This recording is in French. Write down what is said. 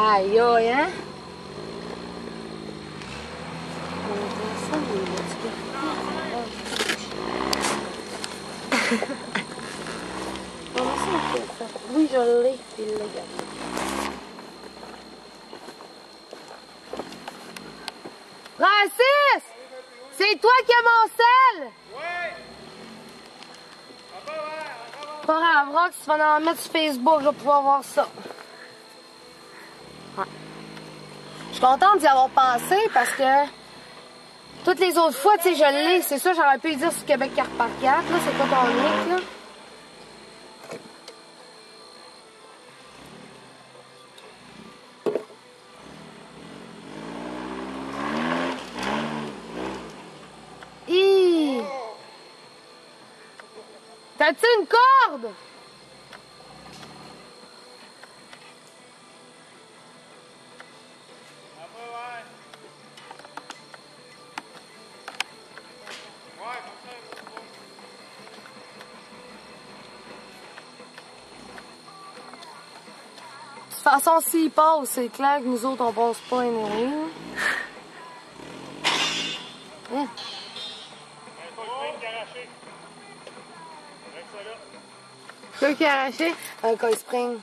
Aïe, aïe, hein? Oui, je l'ai, il l'a gardé. Francis! C'est toi qui as mon sel! Pas grave, Rox, tu vas en mettre sur Facebook, je vais pouvoir voir ça. Je suis contente d'y avoir pensé parce que toutes les autres fois, tu sais, je l'ai. C'est ça, j'aurais pu dire sur Québec Carte par 4. Là, c'est quoi ton là? T'as-tu une corde? Toute façon, s'il passe, c'est clair que nous autres, on passe pas anyway. Hein? Quoi qui a arraché? Un coil spring.